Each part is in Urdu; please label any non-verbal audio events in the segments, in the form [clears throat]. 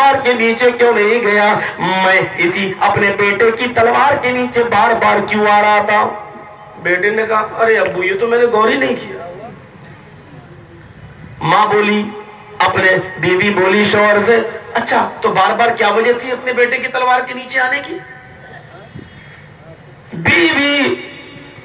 تلوار کے نیچے کیوں نہیں گیا؟ میں اسی اپنے بیٹے کی تلوار کے نیچے بار بار کیوں آ رہا تھا؟ بیٹے نے کہا ارے ابو یہ تو میں نے غور ہی نہیں کیا۔ ماں بولی اپنے بیوی بولی شوہر سے اچھا تو بار بار کیا وجہ تھی اپنے بیٹے کی تلوار کے نیچے آنے کی؟ بیوی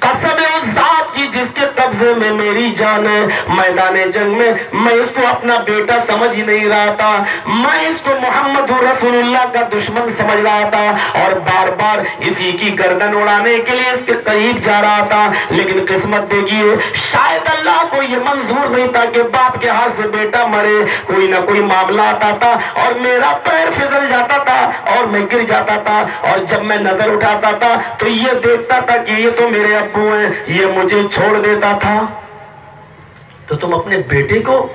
قسم اس ذات کی جس کے قبضے میں میری جان ہے۔ میدان جنگ میں میں اس کو اپنا بیٹا سمجھ ہی نہیں رہا تھا۔ میں اس کو محمد رسول اللہ کا دشمن سمجھ رہا تھا اور بار بار اسی کی گردن اڑانے کے لیے اس کے قریب جا رہا تھا۔ لیکن قسمت دیکھیے، شاید اللہ کو یہ منظور نہیں تھا کہ باپ کے ہاتھ سے بیٹا مرے۔ کوئی نہ کوئی معاملہ آتا تھا اور میرا پیر پھسل جاتا تھا اور میں گر جاتا تھا۔ اور جب میں نظر اٹھاتا تھا تو یہ دیکھتا تھا کہ یہ تو میرے ابا ابو ہیں یہ مجھے چھوڑ دیتا تھا۔ تو تم اپنے بیٹے کو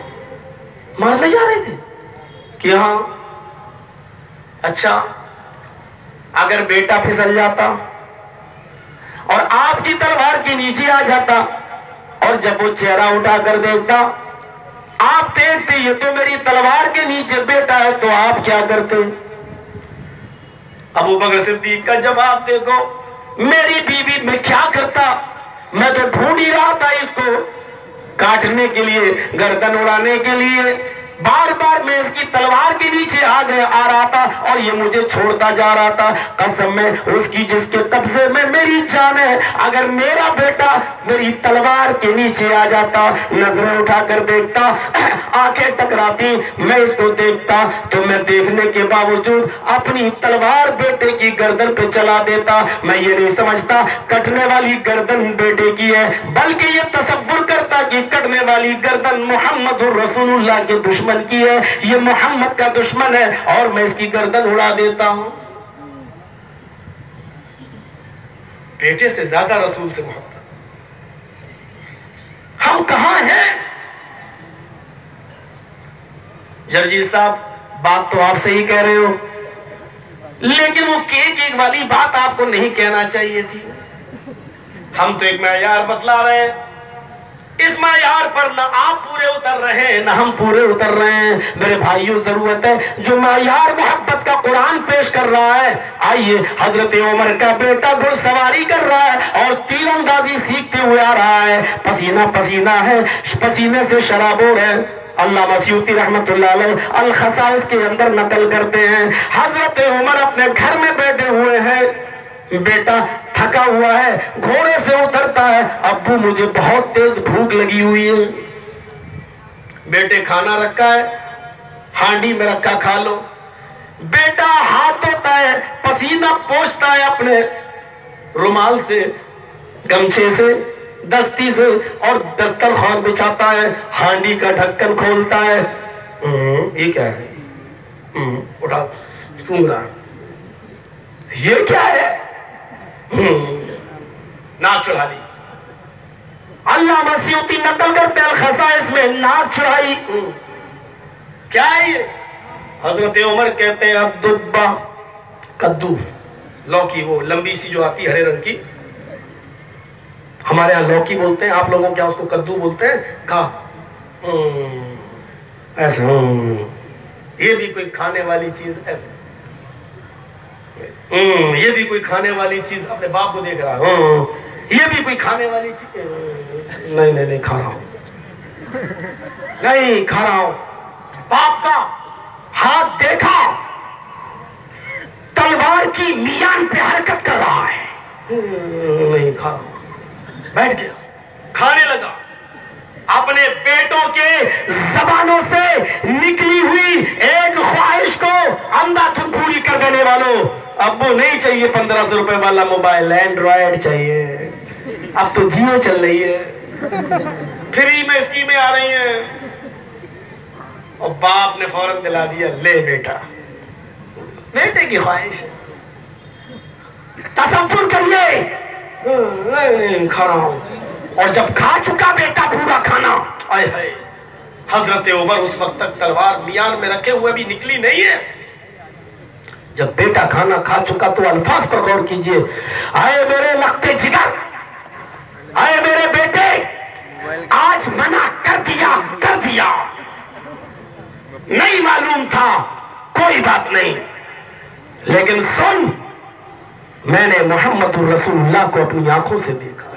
مارنے جا رہے تھے؟ کہ ہاں اچھا اگر بیٹا پھسل جاتا اور آپ کی تلوار کے نیچے آ جاتا اور جب وہ چہرہ اٹھا کر دیکھتا آپ دیکھتے، یہ تو میری تلوار کے نیچے بیٹا ہے، تو آپ کیا کرتے؟ ابو بکر صدیق کا جواب دیکھو۔ میری بیوی میں کیا کرتا؟ میں تو ڈھونڈ ہی رہا تھا اس کو کاٹنے کے لیے، گردن اڑانے کے لیے۔ بار بار میں اس کی تلوار کے نیچے آ گیا، آ رہا تھا اور یہ مجھے چھوڑتا جا رہا تھا۔ قسم میں اس کی جس کے قبضے میں میری جان ہے، اگر میرا بیٹا میری تلوار کے نیچے آ جاتا، نظریں اٹھا کر دیکھتا، آنکھیں ٹکراتی، میں اس کو دیکھتا، تو میں دیکھنے کے باوجود اپنی تلوار بیٹے کی گردن پہ چلا دیتا۔ میں یہ نہیں سمجھتا کٹنے والی گردن بیٹے کی ہے، بلکہ یہ تصور کرتا کہ کٹنے والی گردن محمد رسول اللہ کے دشمن کی ہے، یہ محمد کا دشمن ہے، اور میں اس کی گردن اڑا دیتا ہوں۔ بیٹے سے زیادہ رسول سے محبت۔ ہم کہاں ہیں؟ جرجی صاحب، بات تو آپ سے ہی کہہ رہے ہو۔ لیکن وہ کیک ایک والی بات آپ کو نہیں کہنا چاہیے تھی۔ ہم تو ایک معیار بتلا رہے ہیں۔ اس معیار پر نہ آپ پورے اتر رہے ہیں نہ ہم پورے اتر رہے ہیں۔ میرے بھائیوں ضرورت ہے، جو معیار محبت کا قرآن پیش کر رہا ہے، آئیے، حضرت عمر کا بیٹا گھڑ سواری کر رہا ہے اور تیر اندازی سیکھتے ہوئے آ رہا ہے۔ پسینہ پسینہ ہے، پسینے سے شرابور ہے۔ اللہ مسیوتی رحمت اللہ علیہ الخصائص کے اندر نقل کرتے ہیں۔ حضرت عمر اپنے گھر میں بیٹھے ہوئے ہیں۔ بیٹا تھکا ہوا ہے، گھوڑے سے اترتا ہے۔ ابو، مجھے بہت تیز بھوک لگی ہوئی ہے۔ بیٹے، کھانا رکھا ہے۔ ہانڈی میں رکھا، کھا لو۔ بیٹا، ہاتھ ہوتا ہے، پسینہ پوچھتا ہے اپنے رومال سے گمچے سے، دستی سے، اور دسترخوان بچھاتا ہے۔ ہانڈی کا ڈھکن کھولتا ہے۔ یہ کیا ہے؟ اٹھا سونگ رہا۔ یہ کیا ہے؟ ناک چڑھا لی۔ اللہ مسیحتی نقل کرتے الخصائص میں ناک چڑھائی۔ کیا ہے یہ؟ حضرت عمر کہتے ہیں ابدبا کدو۔ لوکی وہ لمبی سی جو آتی ہرے رنگ کی۔ ہمارے ہاں لوکی بولتے ہیں آپ لوگوں کیا اس کو کدو بولتے ہیں۔ کھا۔ ہم، ایسے یہ بھی کوئی کھانے والی چیز ایسے یہ بھی کوئی کھانے والی چیز اپنے باپ کو دیکھ رہا ہے۔ یہ بھی کوئی کھانے والی چیز۔ نہیں نہیں نہیں، کھا رہا ہوں۔ نہیں، کھا رہا ہوں۔ باپ کا ہاتھ دیکھا، تلوار کی میان پہ حرکت کر رہا ہے۔ نہیں، کھا رہا ہوں۔ بیٹھ گیا۔ کھانے لگا۔ اپنے بیٹوں کے زبانوں سے نکلی ہوئی ایک کو اندھا تم پوری کر دینے والوں ابو نہیں چاہیے پندرہ سو روپے والا موبائل اینڈرائڈ چاہیے۔ اب تو جیو چل رہی ہے۔ فری میں اسکیمیں آ رہی ہیں۔ اور باپ نے فوراً دلا دیا، لے بیٹا۔ بیٹے کی خواہش۔ تصور کریے۔ کھا رہا ہوں اور جب کھا چکا بیٹا پورا کھانا۔ آئے ہائے۔ حضرت عمر اس وقت تک تلوار میان میں رکھے ہوئے بھی نکلی نہیں ہے۔ جب بیٹا کھانا کھا چکا تو الفاظ پر غور کیجیے۔ آئے میرے لختے جگر، آئے میرے بیٹے، آج منع کر دیا کر دیا۔ نہیں معلوم تھا، کوئی بات نہیں۔ لیکن سن، میں نے محمد الرسول اللہ کو اپنی آنکھوں سے دیکھا۔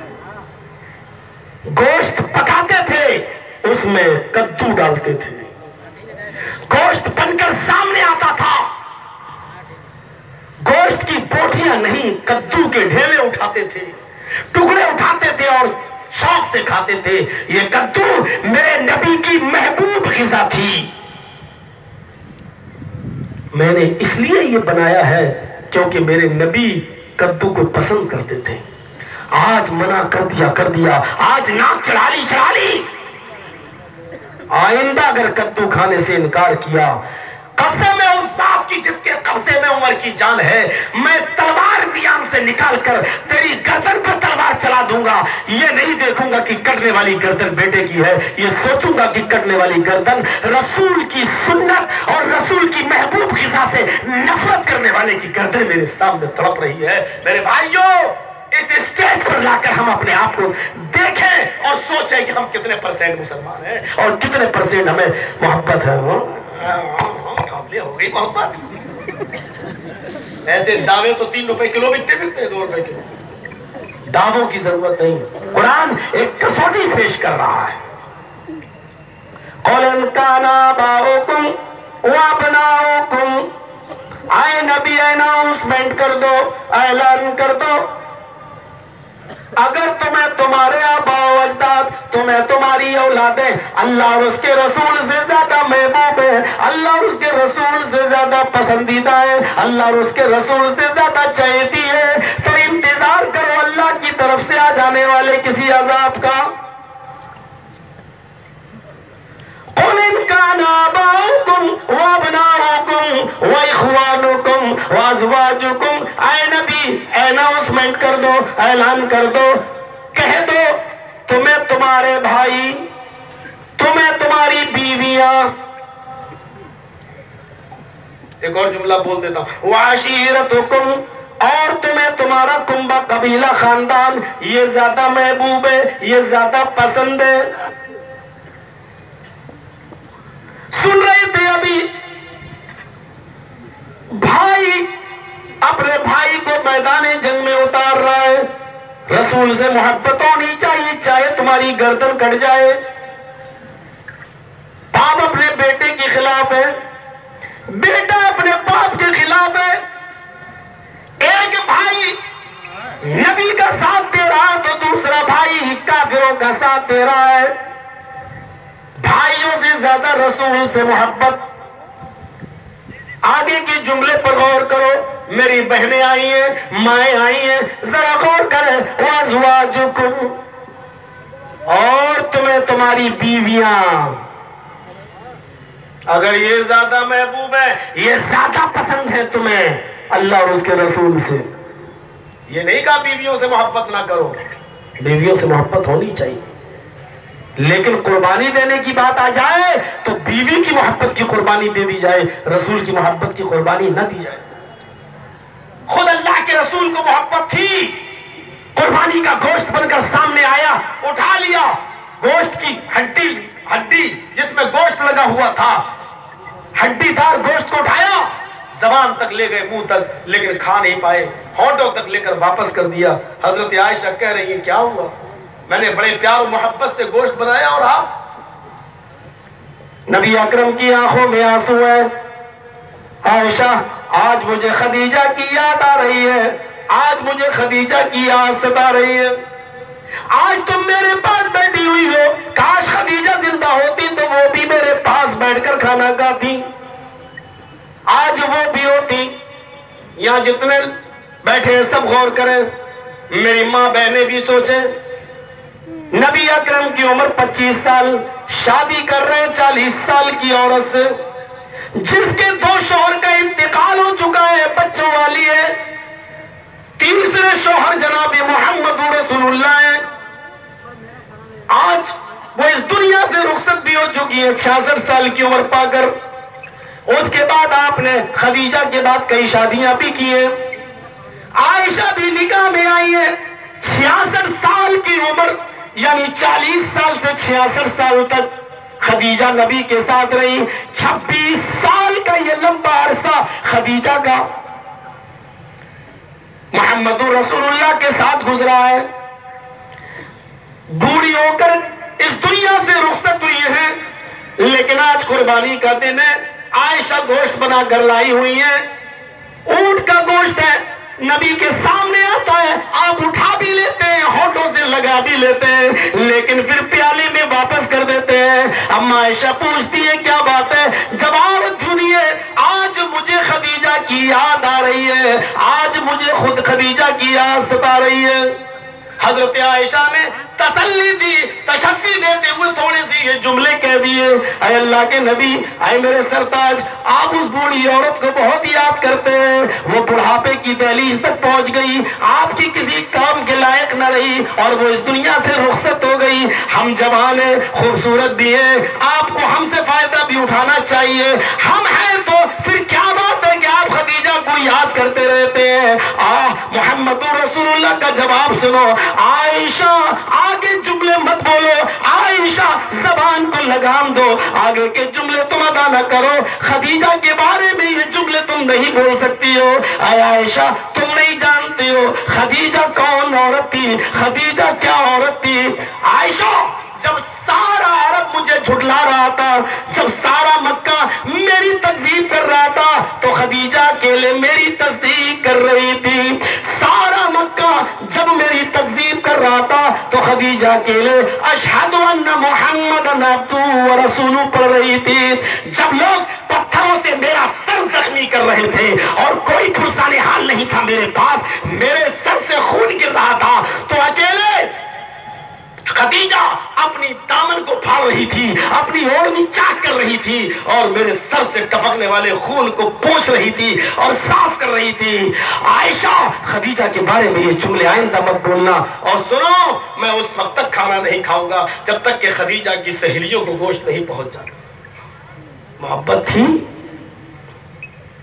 گوشت پکاتے تھے، اس میں کدو ڈالتے تھے گوشت بن کر سامنے آتا تھا گوشت کی بوٹیاں نہیں، کدو کے ڈھیلے اٹھاتے تھے، ٹکڑے اٹھاتے تھے اور شوق سے کھاتے تھے۔ یہ کدو میرے نبی کی محبوب غذا تھی۔ میں نے اس لیے یہ بنایا ہے کیونکہ میرے نبی کدو کو پسند کرتے تھے۔ آج منع کر دیا کر دیا۔ آج ناک چڑھا لی چڑھا لی آئندہ اگر کدو کھانے سے انکار کیا، قسم ہے، اس کی جس کے قبضے میں عمر کی جان ہے، میں تلوار بیان سے نکال کر تیری گردن پر تلوار چلا دوں گا۔ یہ نہیں دیکھوں گا کہ کٹنے والی گردن بیٹے کی ہے، یہ سوچوں گا کہ کٹنے والی گردن رسول کی سنت اور رسول کی محبوب خزا سے نفرت کرنے والے کی گردن میرے سامنے تڑپ رہی ہے۔ میرے بھائیوں، اس اسٹیج پر لا کر ہم اپنے آپ کو دیکھیں اور سوچیں کہ ہم کتنے پرسینٹ مسلمان ہیں اور کتنے پرسینٹ ہمیں محبت ہے۔ ہو گئی محبت۔ ایسے دعوے تو تین روپے کلو بکتے بکتے دو روپے کلو۔ دعووں کی ضرورت نہیں۔ قرآن ایک کسوٹی پیش کر رہا ہے۔ قولن کانا باؤکم وابناؤکم آئے نبی اناؤنسمنٹ کر دو، اعلان کر دو۔ اگر تمہیں تمہارے آبا و اجداد تمہیں تمہاری اولادیں اللہ اور اس کے رسول سے زیادہ محبوب ہے اللہ اور اس کے رسول سے زیادہ پسندیدہ ہے اللہ اور اس کے رسول سے زیادہ چاہتی ہے تو انتظار کرو اللہ کی طرف سے آ جانے والے کسی عذاب کا۔ قل ان كان آباؤكم اعلان کر دو۔ کہہ دو، تمہیں تمہارے بھائی، تمہیں تمہاری بیویاں۔ ایک اور جملہ بول دیتا ہوں۔ وعشیرتکم، اور تمہیں تمہارا کنبہ قبیلہ خاندان، یہ زیادہ محبوب ہے، یہ زیادہ پسند ہے سن رہے تھے ابھی بھائی اپنے بھائی کو میدان جنگ میں اتار رہا ہے رسول سے محبت ہونی چاہیے، چاہے تمہاری گردن کٹ جائے۔ باپ اپنے بیٹے کے خلاف ہے۔ بیٹا اپنے باپ کے خلاف ہے۔ ایک بھائی نبی کا ساتھ دے رہا ہے تو دوسرا بھائی کافروں کا ساتھ دے رہا ہے۔ بھائیوں سے زیادہ رسول سے محبت۔ آگے کے جملے میری بہنیں آئی ہیں، مائیں آئی ہیں، ذرا غور کریں وازواجکم اور تمہیں تمہاری بیویاں۔ اگر یہ زیادہ محبوب ہے، یہ زیادہ پسند ہے تمہیں۔ اللہ اور اس کے رسول سے۔ یہ نہیں کہا بیویوں سے محبت نہ کرو۔ بیویوں سے محبت ہونی چاہیے۔ لیکن قربانی دینے کی بات آ جائے، تو بیوی کی محبت کی قربانی دے دی جائے، رسول کی محبت کی قربانی نہ دی جائے۔ خود اللہ کے رسول کو محبت تھی۔ قربانی کا گوشت بن کر سامنے آیا، اٹھا لیا۔ گوشت کی ہڈی ہڈی جس میں گوشت لگا ہوا تھا۔ ہڈی دار گوشت کو اٹھایا۔ زبان تک لے گئے، منہ تک، لیکن کھا نہیں پائے۔ ہونٹوں تک لے کر واپس کر دیا۔ حضرت عائشہ کہہ رہی ہیں، کیا ہوا؟ میں نے بڑے پیار و محبت سے گوشت بنایا اور آپ؟ نبی اکرم کی آنکھوں میں آنسو ہے عائشہ، آج مجھے خدیجہ کی یاد آ رہی ہے۔ آج مجھے خدیجہ کی یاد ستا رہی ہے۔ آج تم میرے پاس بیٹھی ہوئی ہو۔ کاش خدیجہ زندہ ہوتی تو وہ بھی میرے پاس بیٹھ کر کھانا کھاتی۔ آج وہ بھی ہوتی۔ یہاں جتنے بیٹھے ہیں سب غور کریں۔ میری ماں بہنیں بھی سوچیں۔ نبی اکرم کی عمر پچیس سال، شادی کر رہے ہیں چالیس سال کی عورت سے۔ جس کے دو شوہر کا انتقال ہو چکا ہے، بچوں والی ہے۔ تیسرے شوہر جناب محمد رسول اللہ ہے۔ آج وہ اس دنیا سے رخصت بھی ہو چکی ہے، چھیاسٹھ سال کی عمر پا کر۔ اس کے بعد آپ نے خدیجہ کے بعد کئی شادیاں بھی کی ہیں۔ عائشہ بھی نکاح میں آئی ہے۔ چھیاسٹھ سال کی عمر یعنی چالیس سال سے چھیاسٹھ سال تک۔ خدیجہ نبی کے ساتھ رہی۔ چھبیس سال کا یہ لمبا عرصہ خدیجہ کا محمد رسول اللہ کے ساتھ گزرا ہے۔ بوڑھی ہو کر اس دنیا سے رخصت ہوئی ہے لیکن آج قربانی کا دن ہے عائشہ گوشت بنا کر لائی ہوئی ہے اونٹ کا گوشت ہے۔ نبی کے سامنے آتا ہے، آپ اٹھا بھی لیتے ہیں ہونٹوں سے لگا بھی لیتے ہیں، لیکن پھر پیالے میں واپس کر دیتے ہیں۔ اما عائشہ پوچھتی ہے کیا بات ہے؟ جواب سنیے، آج مجھے خدیجہ کی یاد آ رہی ہے۔ آج مجھے خود خدیجہ کی یاد ستا رہی ہے۔ حضرت عائشہ نے تسلی دی، تشفی دیتے ہوئے تھوڑے سی یہ جملے کہہ دیے، اے اللہ کے نبی، اے میرے سرتاج، آپ اس بوڑھی عورت کو بہت یاد کرتے ہیں، وہ بڑھاپے کی دہلیز تک پہنچ گئی، آپ کی کسی کام کے لائق نہ رہی، اور وہ اس دنیا سے رخصت ہو گئی۔ ہم جوان ہیں، خوبصورت بھی ہیں، آپ کو ہم سے فائدہ بھی اٹھانا چاہیے۔ ہم ہیں یاد کرتے رہتے ہیں۔ آہ، محمد رسول اللہ کا جواب سنو۔ عائشہ، آگے جملے مت بولو۔ عائشہ، زبان کو لگام دو۔ آگے کے جملے تم ادا نہ کرو۔ خدیجہ کے بارے میں یہ جملے تم نہیں بول سکتی ہو۔ اے عائشہ، تم نہیں جانتی ہو۔ خدیجہ کون عورت تھی؟ خدیجہ کیا عورت تھی؟ عائشہ، جب سارا عرب مجھے جھٹلا رہا تھا، جب سارا مکہ میری تکذیب کر رہا تھا تو خدیجہ اکیلے میری تصدیق کر رہی تھی۔ سارا مکہ جب میری تکذیب کر رہا تھا تو خدیجہ اکیلے اشہد ان محمد عبدہ و رسول پڑھ رہی تھی۔ جب لوگ پتھروں سے میرا سر زخمی کر رہے تھے اور کوئی پرسان حال نہیں تھا میرے پاس، میرے خدیجہ اپنی دامن کو پھاڑ رہی تھی، اپنی اوڑنی چاک کر رہی تھی اور میرے سر سے ٹپکنے والے خون کو پوچھ رہی تھی اور صاف کر رہی تھی۔ عائشہ، خدیجہ کے بارے میں یہ جملے آئندہ مت بولنا۔ اور سنو، میں اس وقت تک کھانا نہیں کھاؤں گا جب تک کہ خدیجہ کی سہیلیوں کو گوشت نہیں پہنچ جاتا محبت تھی؟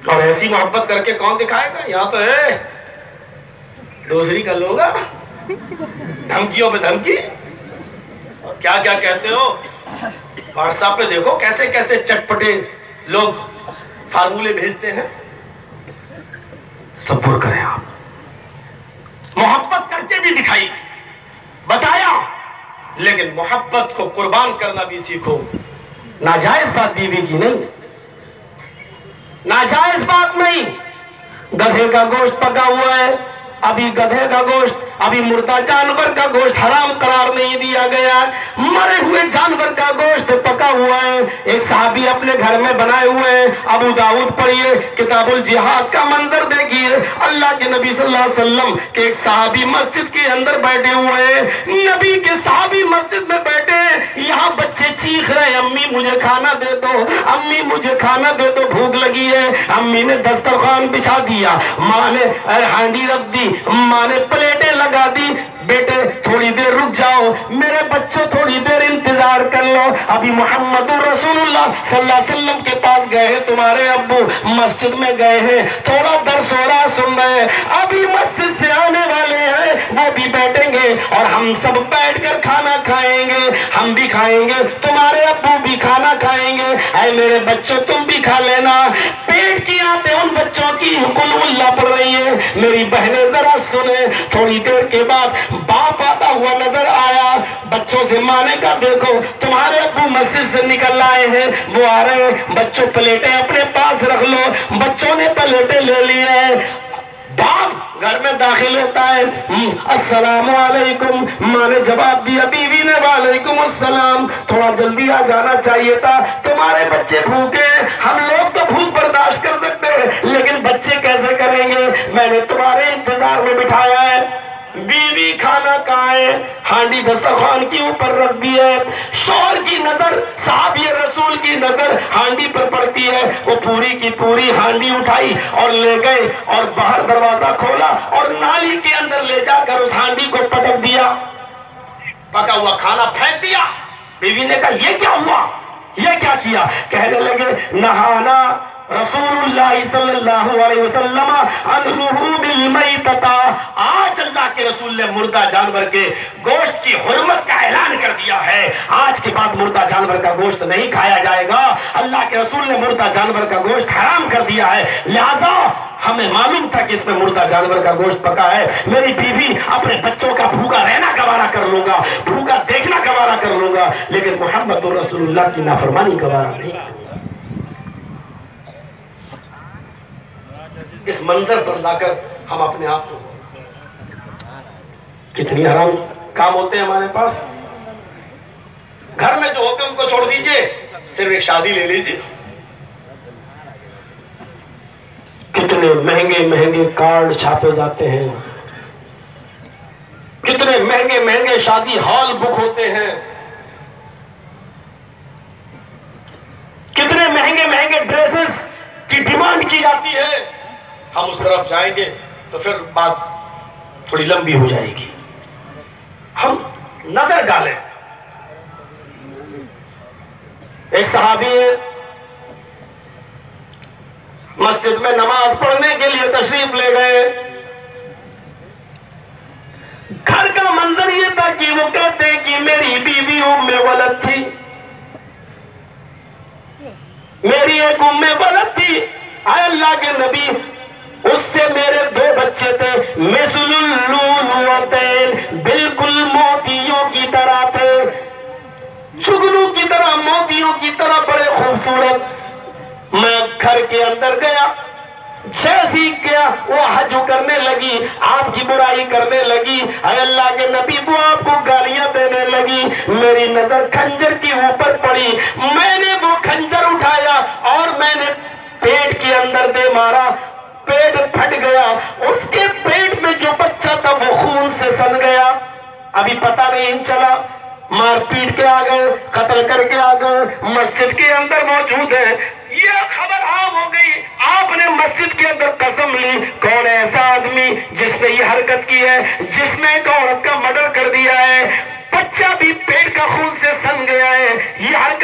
اور ایسی محبت کر کے کون دکھائے گا؟ یہاں تو ہے۔ دوسری کا لوگا۔ دھمکیوں پہ دھمکی۔ اور کیا کیا کہتے ہو؟ واٹس ایپ پہ دیکھو کیسے کیسے چٹپٹے لوگ فارمولے بھیجتے ہیں۔ صبر کریں آپ۔ محبت کر کے بھی دکھائی۔ بتایا۔ لیکن محبت کو قربان کرنا بھی سیکھو۔ ناجائز بات بیوی کی نہیں۔ ناجائز بات نہیں۔ گدھے کا گوشت پکا ہوا ہے۔ ابھی گدھے کا گوشت ابھی مردہ جانور کا گوشت حرام قرار نہیں دیا گیا۔ مرے ہوئے جانور کا گوشت پکا ہوا ہے۔ ایک صحابی اپنے گھر میں بنائے ہوئے ہیں۔ ابو داؤد پڑھیے، کتاب الجہاد کا منظر دیکھیے۔ اللہ کے نبی صلی اللہ علیہ وسلم کے ایک صحابی مسجد کے اندر بیٹھے ہوئے ہیں۔ نبی کے صحابی مسجد میں بیٹھے ہیں۔ یہاں بچے چیخ رہے ہیں، امی مجھے کھانا دے دو۔ امی مجھے کھانا دے دو، بھوک لگی ہے۔ امی نے دسترخوان بچھا دیا۔ ماں نے ہانڈی رکھ دی۔ ماں نے پلیٹیں لگ لگا دی۔ بیٹے، تھوڑی دیر رک جاؤ۔ میرے بچوں، تھوڑی دیر انتظار کر لو۔ ابھی محمد رسول اللہ صلی اللہ علیہ وسلم کے پاس گئے ہیں، تمہارے ابو مسجد میں گئے ہیں۔ تھوڑا درس ہو رہا سن رہے ہیں۔ ابھی مسجد سے آنے والے ہیں، وہ بھی بیٹھیں گے اور ہم سب بیٹھ کر کھانا کھائیں گے۔ ہم بھی کھائیں گے، تمہارے ابو بھی کھانا کھائیں گے۔ اے میرے بچوں، تم بھی کھا لینا۔ کی حکم اللہ پڑھ رہی ہے؟ میری بہنیں ذرا سنیں۔ تھوڑی دیر کے بعد باپ آتا ہوا نظر آیا۔ بچوں سے مانے کا دیکھو، تمہارے ابو مسجد سے نکل آئے ہیں۔ وہ آ رہے ہیں۔ بچوں پلیٹیں اپنے پاس رکھ لو۔ بچوں نے پلیٹیں لے لی ہیں۔ باپ گھر میں داخل ہوتا ہے۔ السلام علیکم۔ ماں نے جواب دیا، بیوی نے وعلیکم السلام۔ تھوڑا جلدی آ جانا چاہیے تھا۔ تمہارے بچے بھوکے ہم لوگ تو بھوک برداشت کر سکتے ہیں، لیکن بچے کیسے کریں گے؟ میں نے تمہارے انتظار میں بٹھایا ہے۔ بیوی کھانا کہاں ہانڈی دسترخوان کی اوپر رکھ دی ہے، شوہر کی نظر، صحابی رسول کی نظر ہانڈی پر پڑتی ہے۔ وہ پوری کی پوری ہانڈی اٹھائی اور لے گئے اور باہر دروازہ کھولا اور نالی کے اندر لے جا کر اس ہانڈی کو پٹک دیا۔ پکا ہوا کھانا پھینک دیا۔ بیوی نے کہا، یہ کیا ہوا؟ یہ کیا کیا؟ کہنے لگے، نہانا رسول اللہ صلی اللہ علیہ وسلم انہو بالمیتتا آج اللہ کے رسول نے مردہ جانور کے گوشت کی حرمت کا اعلان کر دیا ہے آج کے بعد مردہ جانور کا گوشت نہیں کھایا جائے گا اللہ کے رسول نے مردہ جانور کا گوشت حرام کر دیا ہے لہذا ہمیں معلوم تھا کہ اس میں مردہ جانور کا گوشت پکا ہے میری بیوی اپنے بچوں کا بھوکا رہنا گوارا کر لوں گا بھوکا دیکھنا گوارا کر لوں گا لیکن محمد رسول اللہ کی نافرمانی گوارا نہیں کروں گا اس منظر پر لا کر ہم اپنے آپ کو کتنی حرام کام ہوتے ہیں ہمارے پاس؟ گھر میں جو ہوتے ہیں ان کو چھوڑ دیجیے، صرف ایک شادی لے لیجیے۔ کتنے مہنگے مہنگے کارڈ چھاپے جاتے ہیں۔ کتنے مہنگے مہنگے شادی ہال بک ہوتے ہیں۔ کتنے مہنگے مہنگے ڈریسز کی ڈیمانڈ کی جاتی ہے۔ ہم اس طرف جائیں گے تو پھر بات تھوڑی لمبی ہو جائے گی۔ ہم نظر ڈالیں۔ ایک صحابی مسجد میں نماز پڑھنے کے لیے تشریف لے گئے۔ گھر کا منظر یہ تھا کہ وہ کہتے کہ میری بیوی ام ولد تھی۔ میری ایک ام ولد تھی۔ آئے اللہ کے نبی اس سے میرے دو بچے تھے، مثل اللولوتین بالکل موتیوں کی طرح تھے۔ چگنوں کی طرح، موتیوں کی طرح بڑے خوبصورت۔ میں گھر کے اندر گیا، جیسی گیا وہ حج کرنے لگی، آپ کی برائی کرنے لگی۔ اے اللہ کے نبی، وہ آپ کو گالیاں دینے لگی۔ میری نظر کھنجر کی اوپر پڑی۔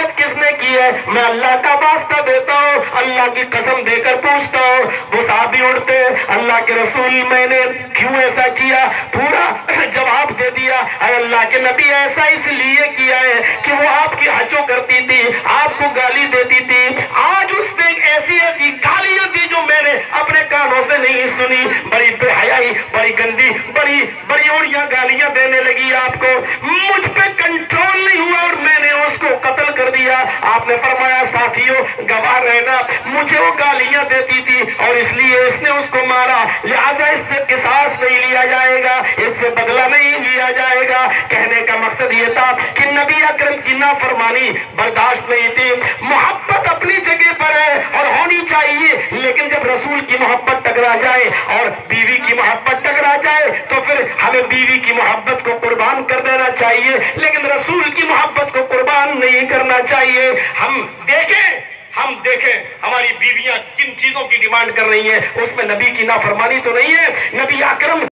یہ کس نے کی ہے؟ میں اللہ کا واسطہ دیتا ہوں، اللہ کی قسم دے کر پوچھتا ہوں۔ وہ صحابی اڑتے اللہ کے رسول میں نے کیوں ایسا کیا؟ پورا [clears throat] جواب دے دیا۔ اے اللہ کے نبی، ایسا اس لیے کیا ہے کہ وہ آپ کی حجوں کرتی تھی، آپ کو گالی دیتی تھی۔ آج اس نے ایسی ایسی گالیاں دی جو میں نے اپنے کانوں سے نہیں سنی۔ بڑی بے حیائی، بڑی گندی، بڑی بڑی اوڑیاں گالیاں دینے لگی آپ کو۔ مجھ پہ کنٹرول نہیں ہوا اور میں نے اس کو قتل کر دیا۔ دیا آپ نے فرمایا، ساتھیوں، گواہ رہنا مجھے وہ گالیاں دیتی تھی اور اس لیے اس نے اس کو مارا۔ لہذا اس سے قصاص نہیں لیا جائے گا، اس سے بدلہ نہیں لیا جائے گا۔ کہنے کا مقصد یہ تھا کہ نبی اکرم کی نافرمانی برداشت نہیں تھی۔ محبت اپنی جگہ پر ہے اور ہونی چاہیے، لیکن جب رسول کی محبت ٹکرا جائے اور بیوی کی محبت ٹکرا جائے، تو پھر ہمیں بیوی کی محبت کو قربان کر دینا چاہیے۔ لیکن رسول کی محبت کو قربان نہیں کرنا چاہیے۔ ہم دیکھیں ہم دیکھیں۔ ہماری بیویاں کن چیزوں کی ڈیمانڈ کر رہی ہیں۔ اس میں نبی کی نافرمانی تو نہیں ہے۔ نبی اکرم